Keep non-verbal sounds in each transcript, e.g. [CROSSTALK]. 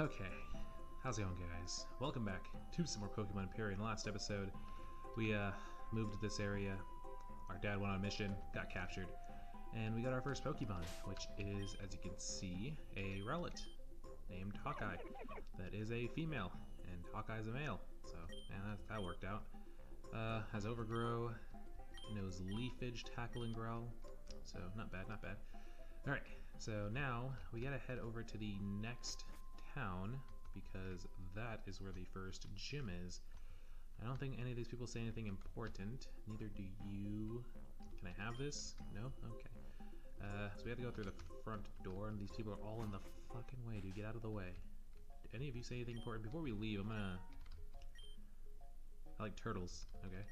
Okay, how's it going, guys? Welcome back to some more Pokemon the last episode, we uh, moved to this area. Our dad went on a mission, got captured, and we got our first Pokemon, which is, as you can see, a Rowlet named Hawkeye. That is a female, and Hawkeye's a male, so yeah, that, that worked out. Uh, has Overgrow, knows Leafage, Tackle, and Growl, so not bad, not bad. Alright, so now we gotta head over to the next town because that is where the first gym is. I don't think any of these people say anything important. Neither do you. Can I have this? No? Okay. Uh, so we have to go through the front door, and these people are all in the fucking way, dude. Get out of the way. Do any of you say anything important? Before we leave, I'm gonna... I like turtles. Okay.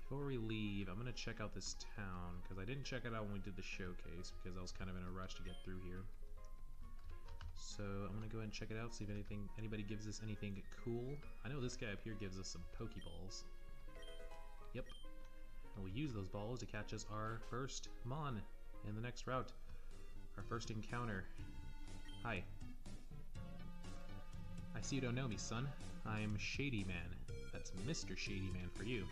Before we leave, I'm gonna check out this town, because I didn't check it out when we did the showcase, because I was kind of in a rush to get through here. So I'm gonna go ahead and check it out, see if anything anybody gives us anything cool. I know this guy up here gives us some Pokeballs. Yep. And we'll use those balls to catch us our first Mon in the next route. Our first encounter. Hi. I see you don't know me, son. I'm Shady Man. That's Mr. Shady Man for you.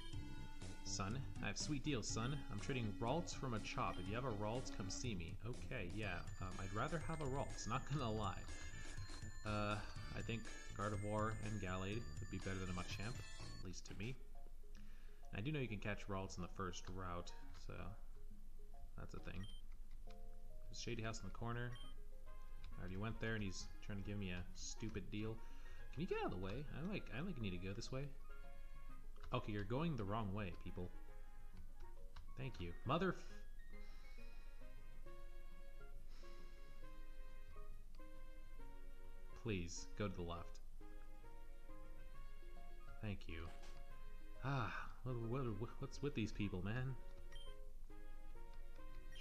Son, I have sweet deals, son. I'm trading Ralts from Machop. If you have a Ralts, come see me. Okay, yeah. Um, I'd rather have a Ralts, not gonna lie. Uh, I think Gardevoir and Gallade would be better than a Machamp, at least to me. And I do know you can catch Ralts in the first route, so that's a thing. There's Shady House in the corner. I already went there and he's trying to give me a stupid deal. Can you get out of the way? I like I like need to go this way. Okay, you're going the wrong way, people. Thank you. Mother... Please, go to the left. Thank you. Ah, what, what, what's with these people, man?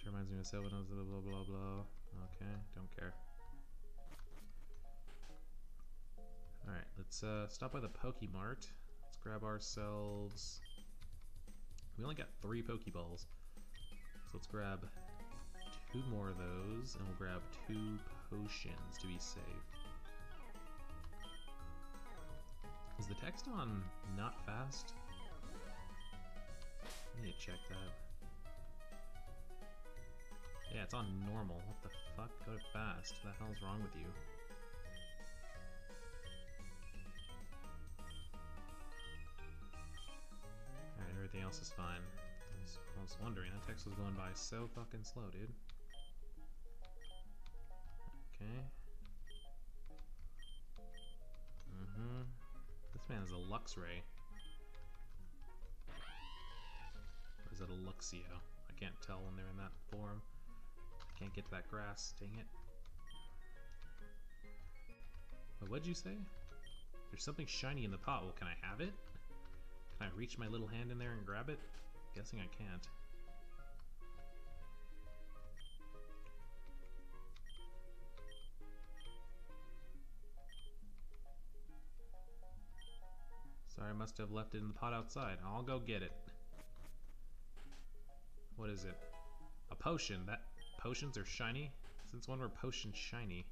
Sure reminds me of when I blah blah blah blah. Okay, don't care. Alright, let's uh, stop by the Pokemart grab ourselves... We only got three Pokeballs. So let's grab two more of those, and we'll grab two potions to be safe. Is the text on not fast? I need to check that. Yeah, it's on normal. What the fuck? Go fast. What the hell's wrong with you? Everything else is fine. I was, I was wondering, that text was going by so fucking slow, dude. Okay. Mm-hmm. This man is a Luxray. Or is it a Luxio? I can't tell when they're in that form. I can't get to that grass, dang it. Wait, what'd you say? There's something shiny in the pot. Well, can I have it? Can I reach my little hand in there and grab it? Guessing I can't. Sorry, I must have left it in the pot outside. I'll go get it. What is it? A potion. That potions are shiny? Since when were potions shiny?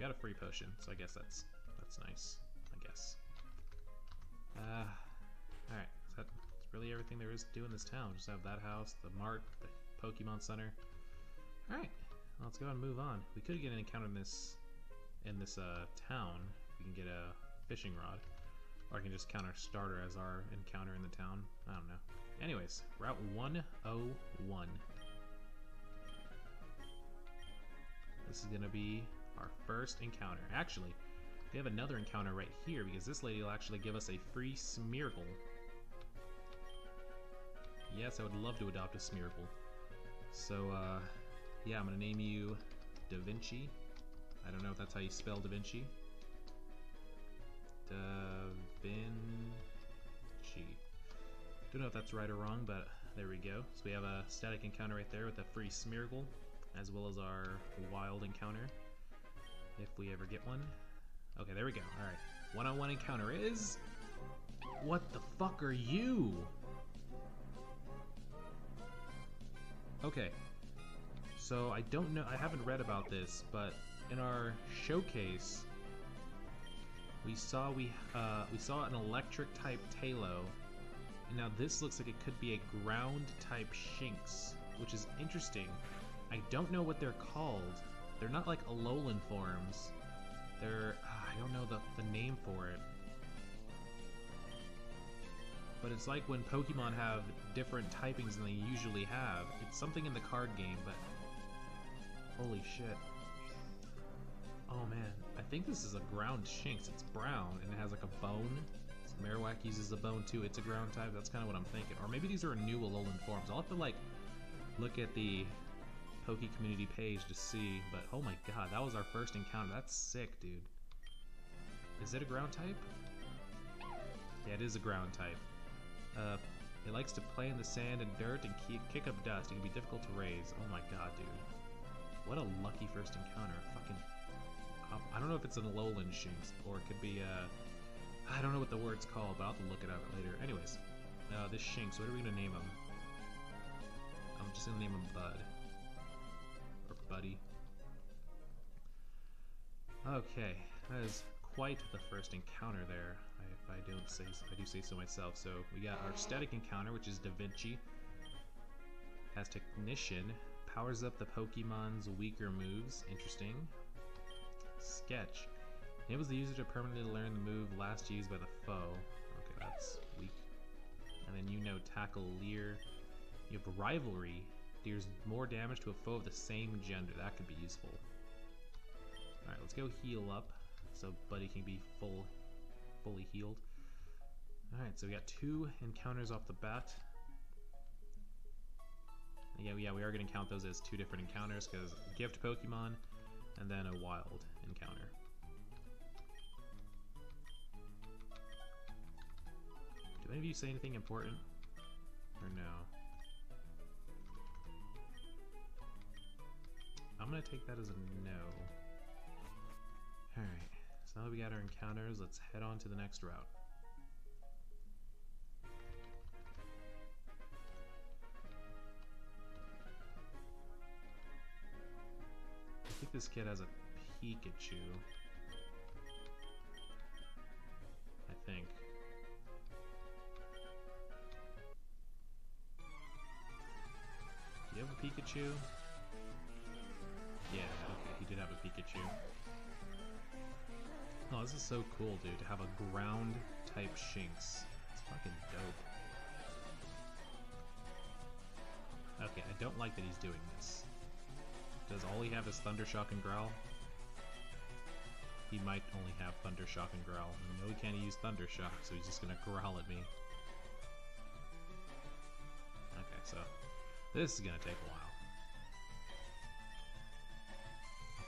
We got a free potion, so I guess that's that's nice, I guess. Uh, alright, so that's really everything there is to do in this town. Just have that house, the mart, the Pokemon Center. Alright, well, let's go and move on. We could get an encounter in this in this uh, town. We can get a fishing rod. Or I can just count our starter as our encounter in the town. I don't know. Anyways, Route 101. This is to be our first encounter. Actually, we have another encounter right here because this lady will actually give us a free Smeargle. Yes, I would love to adopt a Smeargle. So, uh, yeah, I'm gonna name you Da Vinci. I don't know if that's how you spell Da Vinci. Da Vinci. Don't know if that's right or wrong, but there we go. So we have a static encounter right there with a free Smeargle, as well as our wild encounter if we ever get one. Okay, there we go. Alright. One-on-one encounter is... What the fuck are you? Okay. So I don't know, I haven't read about this, but in our showcase, we saw we uh, we saw an electric type Taillow, and now this looks like it could be a ground type Shinx, which is interesting. I don't know what they're called. They're not like Alolan forms. They're uh, I don't know the the name for it. But it's like when Pokemon have different typings than they usually have. It's something in the card game, but holy shit. Oh man, I think this is a ground Shinx. It's brown and it has like a bone. So Marowak uses a bone too. It's a ground type. That's kind of what I'm thinking. Or maybe these are new Alolan forms. I'll have to like look at the Community page to see. But oh my god, that was our first encounter. That's sick, dude. Is it a ground type? Yeah, it is a ground type. Uh, it likes to play in the sand and dirt and kick up dust. It can be difficult to raise. Oh my god, dude. What a lucky first encounter. Fucking um, I don't know if it's an Alolan Shinx, or it could be, uh, I don't know what the word's called, but I'll have to look it up later. Anyways, uh, this Shinx, what are we gonna name him? I'm just gonna name him Bud. Buddy. Okay, that is quite the first encounter there, if I don't say, I do say so myself. So we got our static encounter, which is Da Vinci. Has Technician, powers up the Pokemon's weaker moves. Interesting. Sketch. Enables the user to permanently learn the move last used by the foe. Okay, that's weak. And then you know Tackle Leer. You have Rivalry. Deals more damage to a foe of the same gender. That could be useful. Alright, let's go heal up so Buddy can be full, fully healed. Alright, so we got two encounters off the bat. Yeah, yeah, we are going to count those as two different encounters because gift Pokemon and then a wild encounter. Do any of you say anything important? Or no? I'm gonna take that as a no. Alright, so now that we got our encounters, let's head on to the next route. I think this kid has a Pikachu. I think. Do you have a Pikachu? Yeah, okay, he did have a Pikachu. Oh, this is so cool, dude, to have a ground type Shinx. It's fucking dope. Okay, I don't like that he's doing this. Does all he have is Thunder Shock and Growl? He might only have Thunder Shock and Growl. Know he can't use Thunder Shock, so he's just gonna growl at me. Okay, so this is gonna take a while.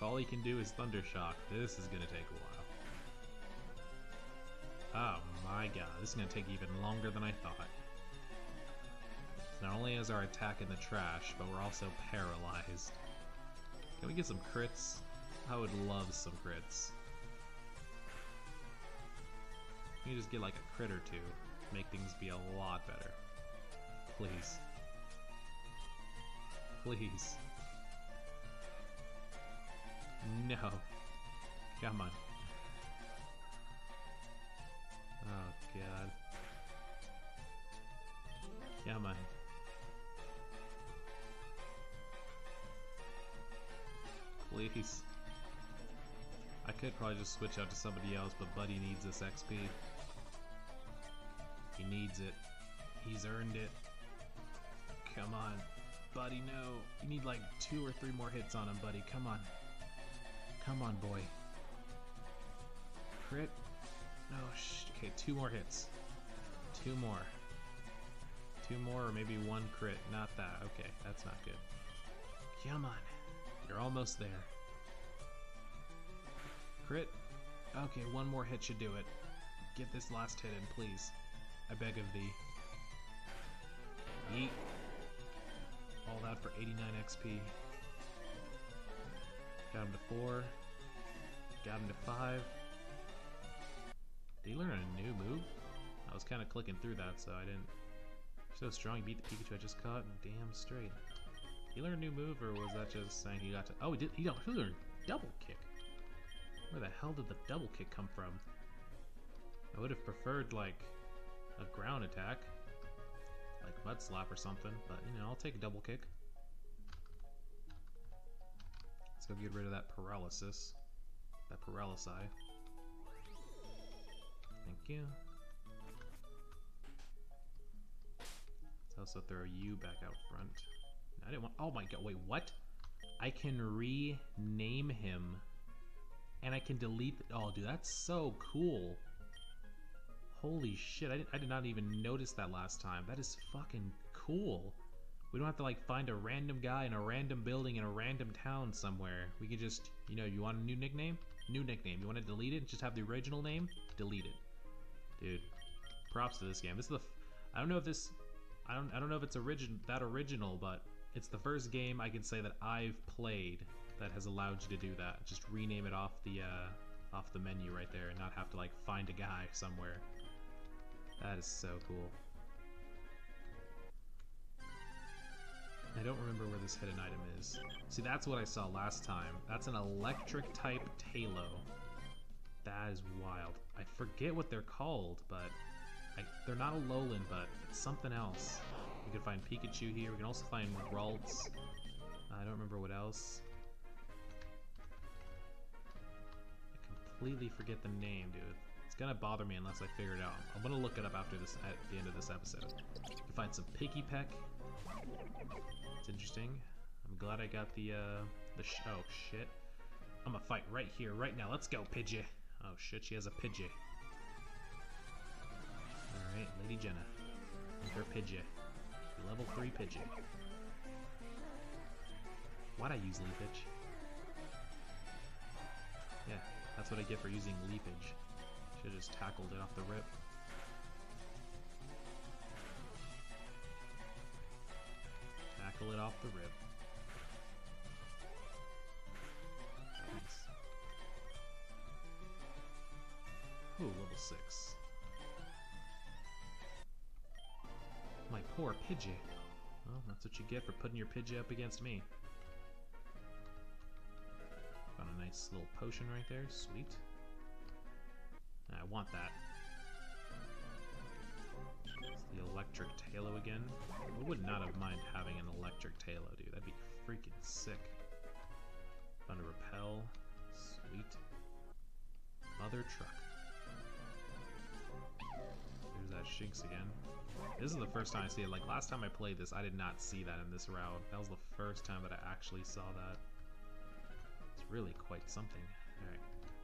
All he can do is Thunder Shock, this is gonna take a while. Oh my god, this is gonna take even longer than I thought. Not only is our attack in the trash, but we're also paralyzed. Can we get some crits? I would love some crits. You just get like a crit or two. Make things be a lot better. Please. Please. [LAUGHS] No. Come on. Oh god. Come on. Please. I could probably just switch out to somebody else, but Buddy needs this XP. He needs it. He's earned it. Come on. Buddy, no. You need like two or three more hits on him, buddy. Come on. Come on, boy. Crit? No, shh. Okay, two more hits. Two more. Two more or maybe one crit. Not that. Okay, that's not good. Come on. You're almost there. Crit? Okay, one more hit should do it. Get this last hit in, please. I beg of thee. Yeet. All that for 89 XP. Got him to 4. Got him to 5. Did he learn a new move? I was kind of clicking through that, so I didn't... So strong, he beat the Pikachu I just caught, damn straight. He learned a new move, or was that just saying he got to... Oh, he did. He, he learned double kick. Where the hell did the double kick come from? I would have preferred, like, a ground attack. Like Mud Slap or something, but, you know, I'll take a double kick. Go get rid of that paralysis. That paralysis. Thank you. Let's also throw you back out front. I didn't want. Oh my god! Wait, what? I can rename him, and I can delete. Oh, dude, that's so cool. Holy shit! I did, I did not even notice that last time. That is fucking cool. We don't have to like find a random guy in a random building in a random town somewhere. We can just, you know, you want a new nickname? New nickname. You want to delete it? Just have the original name? Delete it. Dude, props to this game. This is the. I don't know if this. I don't. I don't know if it's origin that original, but it's the first game I can say that I've played that has allowed you to do that. Just rename it off the uh, off the menu right there, and not have to like find a guy somewhere. That is so cool. I don't remember where this hidden item is. See, that's what I saw last time. That's an electric type Taillow. That is wild. I forget what they're called, but I, they're not a Alolan, but it's something else. We can find Pikachu here. We can also find Ralts. I don't remember what else. I completely forget the name, dude. It's gonna bother me unless I figure it out. I'm gonna look it up after this at the end of this episode. You can find some Pikipek. It's interesting. I'm glad I got the uh the sh oh shit. I'm gonna fight right here, right now. Let's go, Pidgey. Oh shit, she has a Pidgey. Alright, Lady Jenna. Her Pidgey. Level 3 Pidgey. Why'd I use Leafage? Yeah, that's what I get for using Leafage. Should've just tackled it off the rip. Tackle it off the rip. Nice. Ooh, level 6. My poor Pidgey. Well, that's what you get for putting your Pidgey up against me. Found a nice little potion right there. Sweet. I want that. The electric Taillow again. I would not have mind having an electric Taillow, dude. That'd be freaking sick. Thunder repel. Sweet. Mother truck. There's that Shinx again. This is the first time I see it. Like, last time I played this, I did not see that in this route. That was the first time that I actually saw that. It's really quite something. Alright.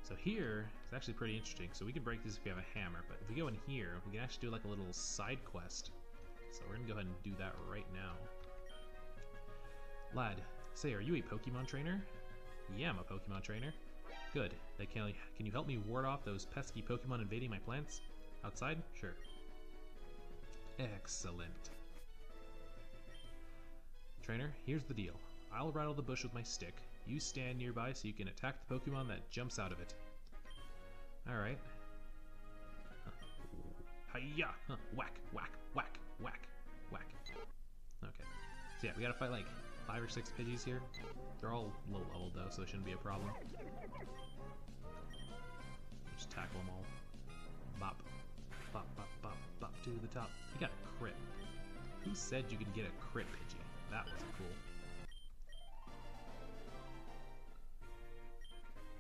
So here, it's actually pretty interesting. So we can break this if we have a hammer, but if we go in here, we can actually do like a little side quest. So we're gonna go ahead and do that right now. Lad, say, are you a Pokemon trainer? Yeah, I'm a Pokemon trainer. Good. They can, can you help me ward off those pesky Pokemon invading my plants? Outside? Sure. Excellent. Trainer, here's the deal. I'll rattle the bush with my stick. You stand nearby so you can attack the Pokemon that jumps out of it. Alright. Hiya! Huh. Whack, whack, whack, whack, whack. Okay. So yeah, we gotta fight like five or six Pidgeys here. They're all low level though, so it shouldn't be a problem. Just tackle them all. Bop. Bop, bop, bop, bop to the top. You got a crit. Who said you could get a crit Pidgey? That wasn't cool.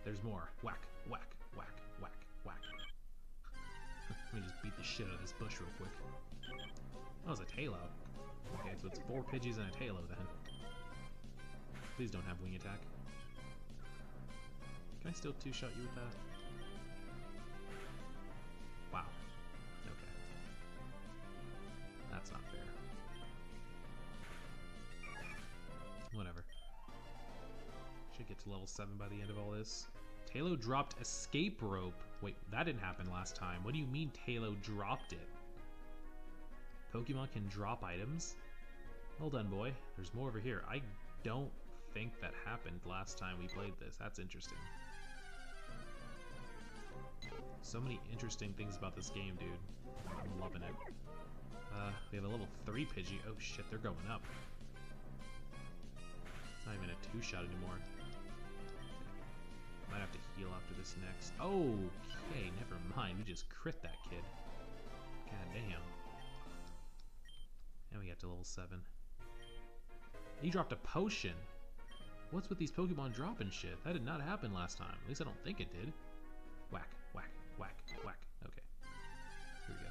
There's more. Whack, whack, whack, whack, whack. [LAUGHS] Let me just beat the shit out of this bush real quick. That was a Taillow. Okay, so it's four Pidgeys and a Taillow then. Please don't have wing attack. Can I still two-shot you with that? Get to level 7 by the end of all this. Taillow dropped escape rope. Wait, that didn't happen last time. What do you mean Taillow dropped it? Pokemon can drop items? Well done, boy. There's more over here. I don't think that happened last time we played this. That's interesting. So many interesting things about this game, dude. I'm loving it. Uh, we have a level 3 Pidgey. Oh shit, they're going up. It's Not even a two-shot anymore. Might have to heal after this next. Okay, never mind. We just crit that kid. God damn. And we got to level 7. He dropped a potion. What's with these Pokemon dropping shit? That did not happen last time. At least I don't think it did. Whack, whack, whack, whack. Okay. Here we go.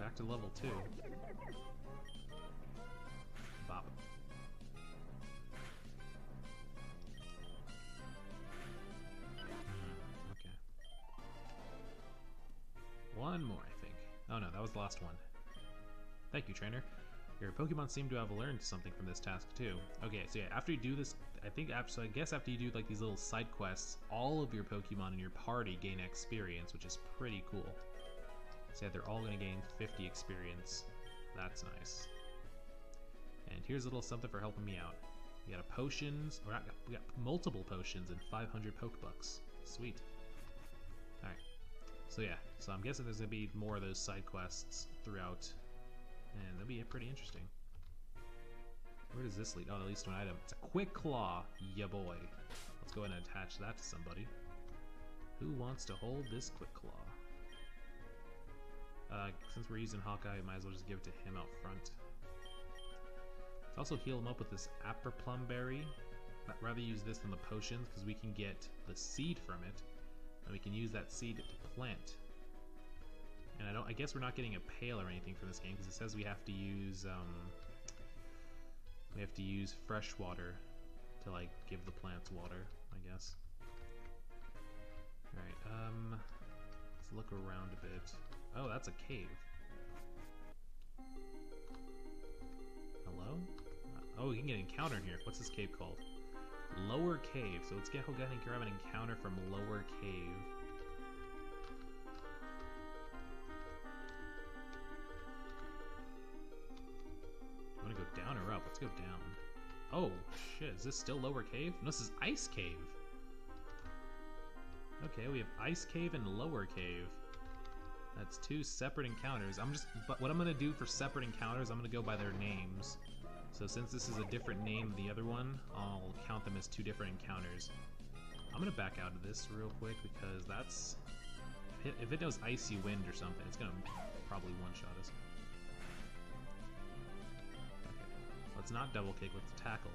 Back to level 2. One more, I think. Oh no, that was the last one. Thank you, trainer. Your Pokemon seem to have learned something from this task too. Okay, so yeah, after you do this, I think so I guess after you do like these little side quests, all of your Pokemon in your party gain experience, which is pretty cool. So yeah, they're all gonna gain 50 experience. That's nice. And here's a little something for helping me out. We got a potions, or we got multiple potions and 500 Pokebucks. Sweet. So yeah, so I'm guessing there's gonna be more of those side quests throughout and they'll be pretty interesting. Where does this lead? Oh, at least one item. It's a quick claw, ya boy. Let's go ahead and attach that to somebody. Who wants to hold this quick claw? Uh, since we're using Hawkeye, might as well just give it to him out front. Let's also heal him up with this Applum Berry. I'd rather use this than the potions because we can get the seed from it, and we can use that seed to plant and I don't. I guess we're not getting a pail or anything from this game because it says we have to use um, we have to use fresh water to like give the plants water. I guess. All right. Um, let's look around a bit. Oh, that's a cave. Hello? Oh, we can get an encounter here. What's this cave called? Lower Cave. So let's get ahead and grab an encounter from Lower Cave. I want to go down or up? Let's go down. Oh, shit. Is this still Lower Cave? No, this is Ice Cave. Okay, we have Ice Cave and Lower Cave. That's two separate encounters. I'm just, but what I'm gonna do for separate encounters, I'm gonna go by their names. So since this is a different name than the other one, I'll count them as two different encounters. I'm gonna back out of this real quick because that's, if it, knows Icy Wind or something, it's gonna probably one-shot us. Let's not double kick, let's tackle.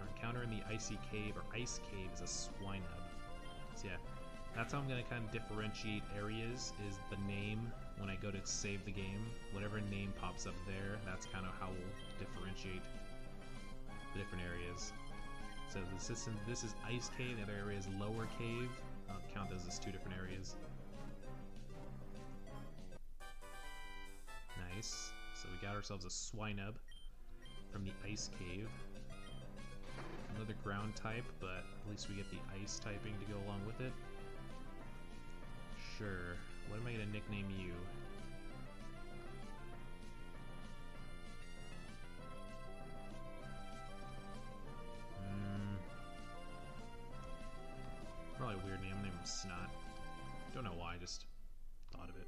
Our encounter in the icy cave, or ice cave, is a Swinub. So yeah, that's how I'm to kind of differentiate areas, is the name when I go to save the game. Whatever name pops up there, that's kind of how we'll differentiate the different areas. So this is, this is Ice Cave, the other area is Lower Cave. I'll count those as two different areas. Nice. So we got ourselves a Swinub from the Ice Cave. Another ground type, but at least we get the ice typing to go along with it. Sure. What am I to nickname you? Hmm. Probably a weird name. Name him Snot. Don't know why, I just thought of it.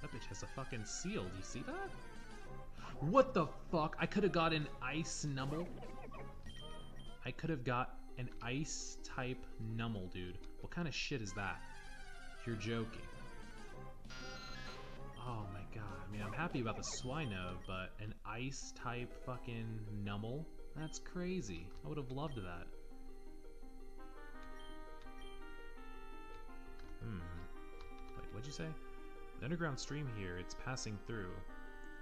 That bitch has a fucking seal. Do you see that? What the fuck? I could have got an ice Numel. I could have got an ice type Numel, dude. What kind of shit is that? You're joking. Oh my god. I mean, I'm happy about the Swinub, but an ice type fucking Numel? That's crazy. I would have loved that. Hmm. Wait, what'd you say? The underground stream here, it's passing through,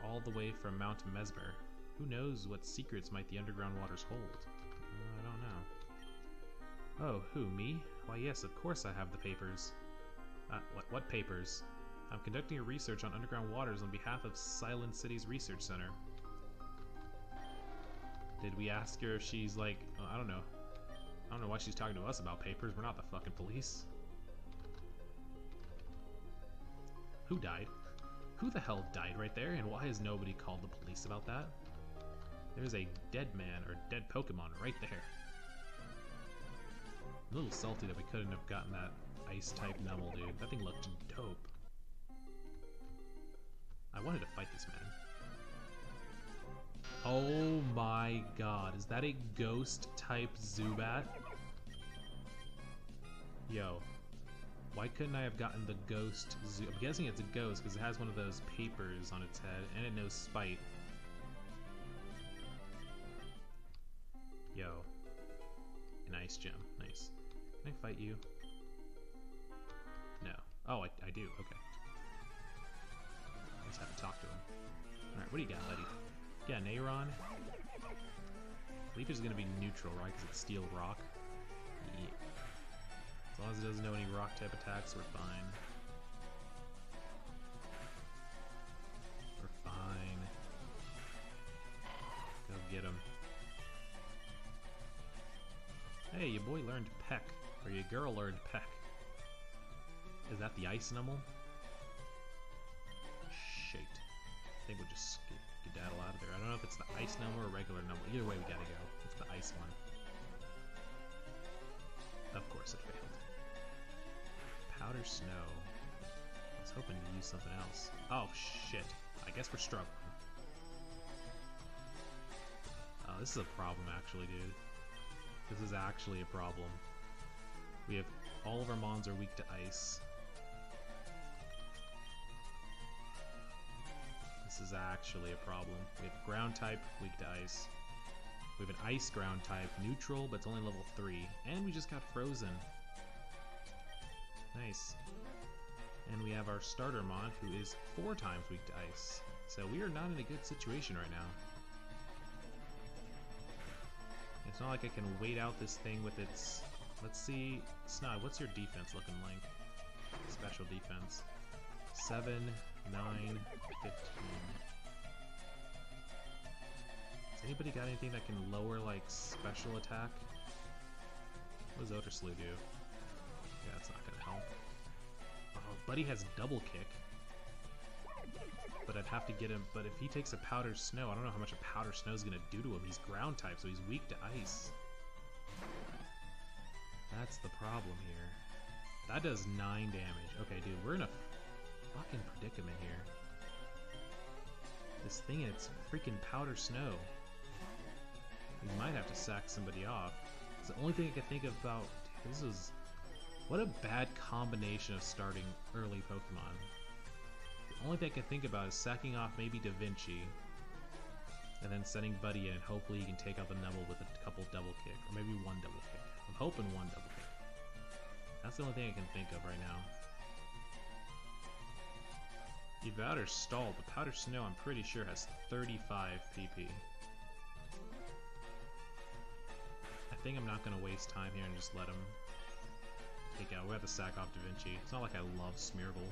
all the way from Mount Mesmer. Who knows what secrets might the underground waters hold? Uh, I don't know. Oh, who, me? Why yes, of course I have the papers. Uh, what, what papers? I'm conducting a research on underground waters on behalf of Silent City's Research Center. Did we ask her if she's like, oh, I don't know. I don't know why she's talking to us about papers. We're not the fucking police. Who died? Who the hell died right there, and why has nobody called the police about that? There's a dead man, or dead Pokemon, right there. A little salty that we couldn't have gotten that ice-type Numel, dude. That thing looked dope. I wanted to fight this man. Oh my god, is that a ghost type Zubat? Yo, why couldn't I have gotten the ghost Zoo? I'm guessing it's a ghost because it has one of those papers on its head and it knows spite. Yo, an ice gem, nice. Can I fight you? Oh, I, I do, okay. I just have to talk to him. Alright, what do you got, buddy? Yeah, an Aron. Leaf is going to be neutral, right? Because it's Steel Rock. Yeah. As long as it doesn't know any rock type attacks, we're fine. We're fine. Go get him. Hey, your boy learned Peck. Or your girl learned Peck. Is that the ice Numel? Shit. I think we'll just get skedaddle out of there. I don't know if it's the ice Numel or regular Numel. Either way, we gotta go. It's the ice one. Of course it failed. Powder snow. I was hoping to use something else. Oh, shit. I guess we're struggling. Oh, this is a problem, actually, dude. This is actually a problem. We have all of our mons are weak to ice. Is actually a problem. We have ground type, weak to ice. We have an ice ground type, neutral, but it's only level 3. And we just got frozen. Nice. And we have our starter mon, who is 4 times weak to ice. So we are not in a good situation right now. It's not like I can wait out this thing with its... Let's see... Snot, what's your defense looking like? Special defense. 7, 9, 15. Has anybody got anything that can lower, like, special attack? What does Odor Sleuth do? Yeah, that's not gonna help. Oh, Buddy has double kick. But I'd have to get him, but if he takes a Powder Snow, I don't know how much a Powder Snow is gonna do to him. He's ground type, so he's weak to ice. That's the problem here. That does 9 damage. Okay, dude, we're in a fucking predicament here. This thing, and it's freaking powder snow. We might have to sack somebody off. It's the only thing I can think of about. This is... What a bad combination of starting early Pokemon. The only thing I can think about is sacking off maybe Da Vinci, and then sending Buddy in, and hopefully he can take out the Numel with a couple double kick, or maybe one double kick. I'm hoping one double kick. That's the only thing I can think of right now. Evader stalled. The Powder Snow, I'm pretty sure, has 35 PP. I think I'm not going to waste time here and just let him take out. We have to sack off Da Vinci. It's not like I love Smeargle.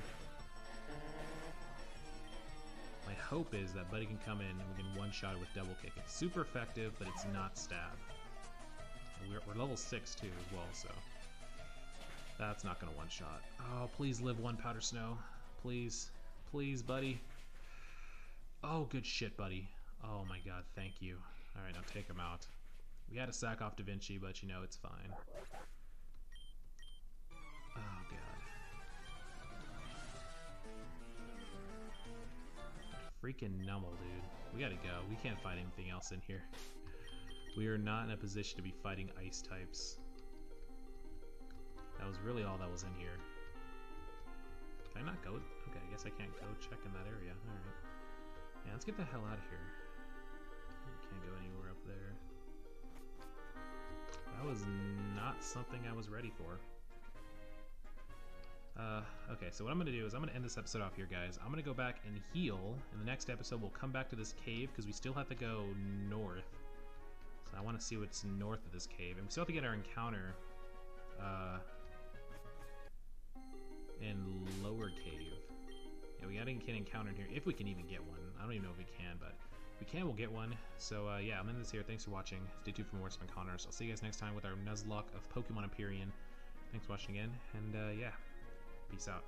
My hope is that Buddy can come in and we can one-shot it with Double Kick. It's super effective, but it's not stab. We're, we're level 6 too as well, so... That's not going to one-shot. Oh, please live one Powder Snow. Please. Please, buddy. Oh, good shit, buddy. Oh my god, thank you. Alright, now take him out. We had to sack off Da Vinci, but you know, it's fine. Oh god. Freaking Numel, dude. We gotta go. We can't fight anything else in here. We are not in a position to be fighting ice types. That was really all that was in here. Can I not go? Guess I can't go check in that area. Alright. Yeah, let's get the hell out of here. Can't go anywhere up there. That was not something I was ready for. Uh, okay, so what I'm going to do is I'm going to end this episode off here, guys. I'm going to go back and heal. In the next episode, we'll come back to this cave because we still have to go north. So I want to see what's north of this cave. And we still have to get our encounter uh, in Lower Cave. Yeah, we gotta get an encounter in here, if we can even get one. I don't even know if we can, but we can, we'll get one. So uh, yeah, I'm in this here. Thanks for watching. Stay tuned for more Spin Connors. I'll see you guys next time with our Nuzlocke of Pokemon Empyrean. Thanks for watching again, and uh, yeah, peace out.